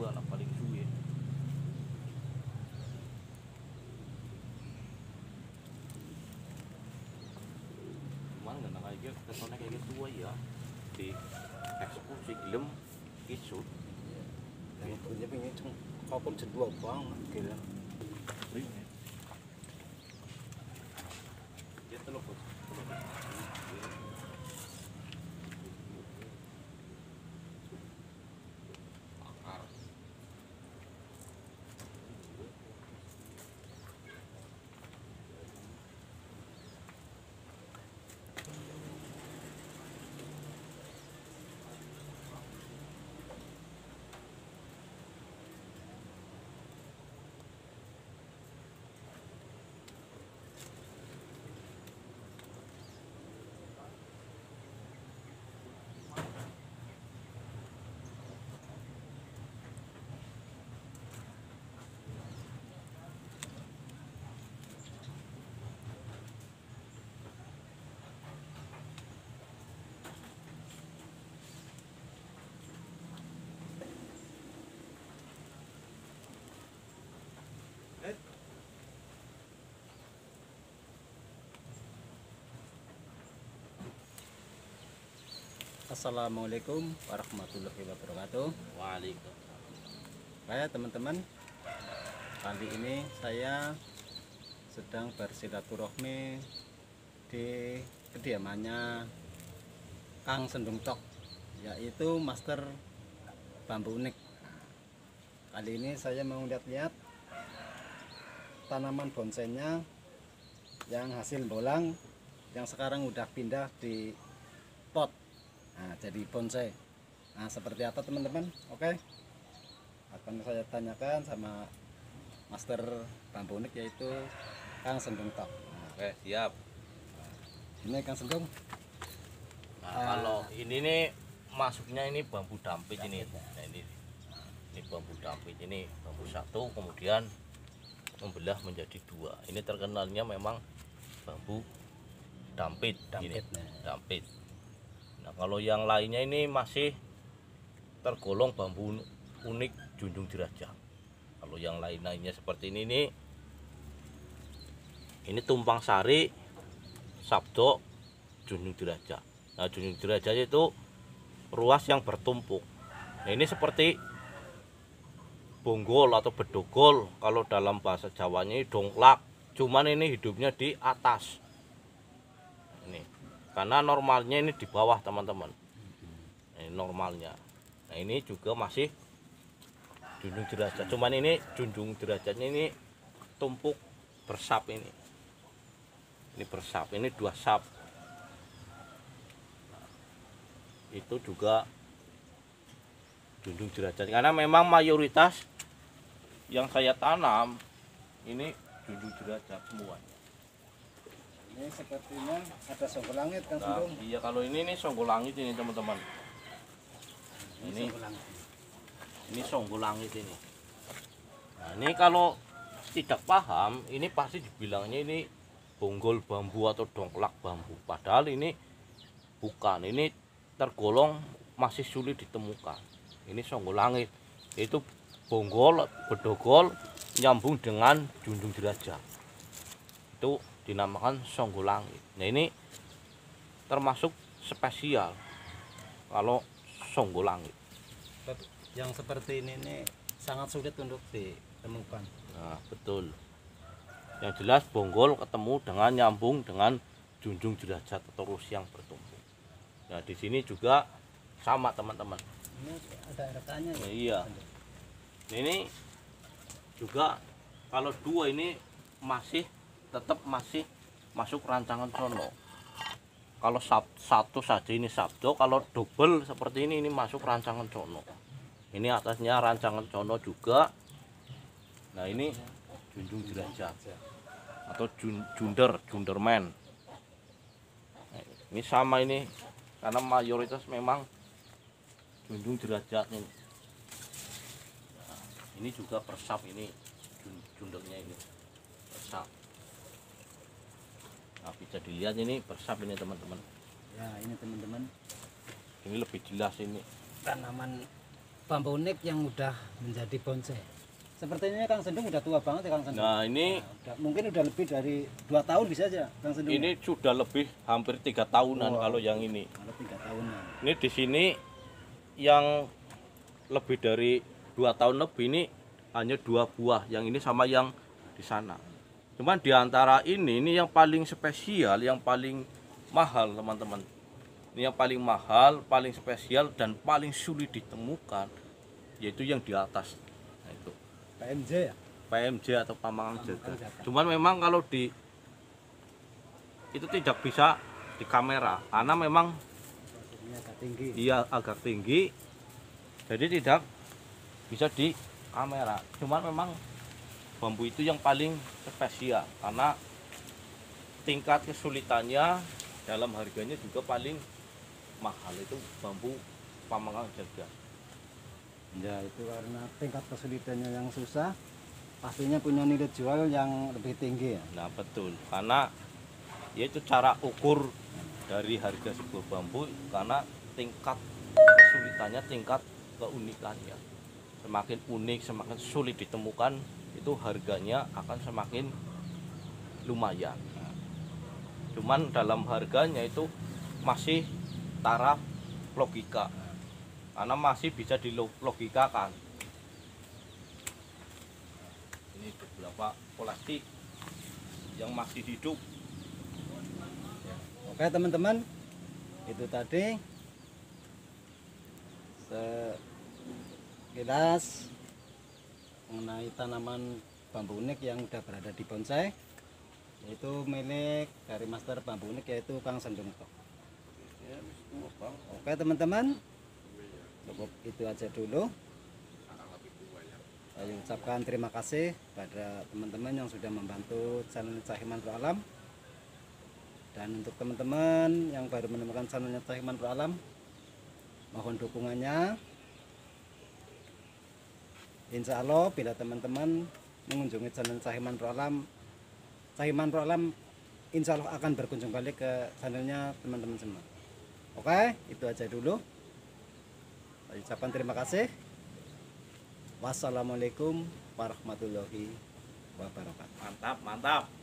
dua lah paling suwe. Cuman nggak gitu kesannya kayak gitu ya di eksekusi gelem isu yang punya pengen cuma kau pun dua bang gila. Dia telur Assalamualaikum warahmatullahi wabarakatuh. Waalaikumsalam Saya teman-teman. Kali ini saya sedang bersilaturahmi di kediamannya Kang Sendung Tok yaitu Master Bambu Unik. Kali ini saya mau lihat-lihat tanaman bonsainya yang hasil bolang yang sekarang udah pindah di pot nah, jadi bonsai nah seperti apa teman-teman oke akan saya tanyakan sama master bambu unik yaitu Kang Sendung Tok nah, oke siap ini Kang Sendung Nah, Ah. kalau ini nih masuknya ini bambu dampit ini. Nah, ini ini bambu dampit ini bambu satu kemudian membelah menjadi dua. Ini terkenalnya memang bambu dampit, Dampit, ini. Dampit. Nah, kalau yang lainnya ini masih tergolong bambu unik junjung derajat. Kalau yang lain-lainnya seperti ini nih ini tumpang sari sabdo junjung derajat. Nah, junjung derajat itu ruas yang bertumpuk. Nah, ini seperti bonggol atau bedogol kalau dalam bahasa Jawanya ini dongklak. Cuman ini hidupnya di atas. Karena normalnya ini di bawah, teman-teman. Ini normalnya. Nah, ini juga masih junjung derajat. Cuman ini junjung derajatnya ini tumpuk bersap ini. Ini bersap, ini dua sap. itu juga junjung derajat karena memang mayoritas yang saya tanam ini junjung derajat semuanya ini sepertinya ada songkol langit Kang nah, iya kalau ini nih songgol langit ini teman-teman. Ini ini. songgol langit. Ini nah ini kalau tidak paham ini pasti dibilangnya ini bonggol bambu atau dongklak bambu. Padahal ini bukan ini tergolong masih sulit ditemukan. Ini songgol langit. Itu bonggol bedogol nyambung dengan junjung derajat itu dinamakan songgol langit nah ini termasuk spesial kalau songgol langit yang seperti ini nih sangat sulit untuk ditemukan Nah, betul. Yang jelas bonggol ketemu dengan nyambung dengan junjung derajat atau rus yang bertumpuk. Nah, di sini juga sama teman-teman. ini ada rekannya Nah, ya iya. Nah, ini juga kalau dua ini masih tetap masih masuk rancangan sono. Kalau sab- satu saja ini sabdo, kalau double seperti ini ini masuk rancangan sono. Ini atasnya rancangan sono juga. Nah ini junjung derajat atau jun, junder, junderman. Nah, ini sama ini karena mayoritas memang junjung derajat ini. Nah, ini juga persap ini jun- jundernya ini persap. Nah, bisa dilihat ini persap ini teman-teman. ya ini teman-teman Ini lebih jelas ini. tanaman bambu unik yang udah menjadi bonsai. Sepertinya Kang Sendung udah tua banget ya Kang Sendung. Nah ini Udah- mungkin udah lebih dari dua tahun bisa aja Kang Sendung. ini sudah lebih hampir tiga tahunan Wow. kalau yang ini. kalau tiga tahunan. Ini di sini yang lebih dari dua tahun lebih ini hanya dua buah. Yang ini sama yang di sana. Cuman di antara ini ini yang paling spesial, yang paling mahal teman-teman. Ini yang paling mahal, paling spesial dan paling sulit ditemukan yaitu yang di atas. Nah, itu. PMJ ya. PMJ atau Pamangang Jaga. Cuman memang kalau di itu tidak bisa di kamera karena memang Ini agak tinggi. dia agak tinggi jadi tidak bisa di kamera. Cuman memang bambu itu yang paling spesial karena tingkat kesulitannya dalam harganya juga paling mahal itu bambu Pamangang Jaga. Ya itu karena tingkat kesulitannya yang susah, pastinya punya nilai jual yang lebih tinggi ya. Nah betul, karena yaitu cara ukur dari harga sebuah bambu karena tingkat kesulitannya, tingkat keunikannya. Semakin unik, semakin sulit ditemukan, itu harganya akan semakin lumayan. Cuman dalam harganya itu masih taraf logika, karena masih bisa dilogikakan. Ini beberapa plastik yang masih hidup. Oke teman-teman, itu tadi. Sekilas mengenai tanaman bambu unik yang sudah berada di bonsai yaitu milik dari master bambu unik yaitu Kang Sendung Tok. Oke teman-teman, cukup itu aja dulu. Saya ucapkan terima kasih pada teman-teman yang sudah membantu channel Cahiman Pro Alam dan untuk teman-teman yang baru menemukan channelnya Cahiman Pro Alam mohon dukungannya Insya Allah bila teman-teman mengunjungi channel Cahiman Pro Alam Cahiman Pro Alam Insya Allah akan berkunjung balik ke channelnya teman-teman semua. Oke itu aja dulu. Saya ucapkan terima kasih. Wassalamualaikum warahmatullahi wabarakatuh. Mantap mantap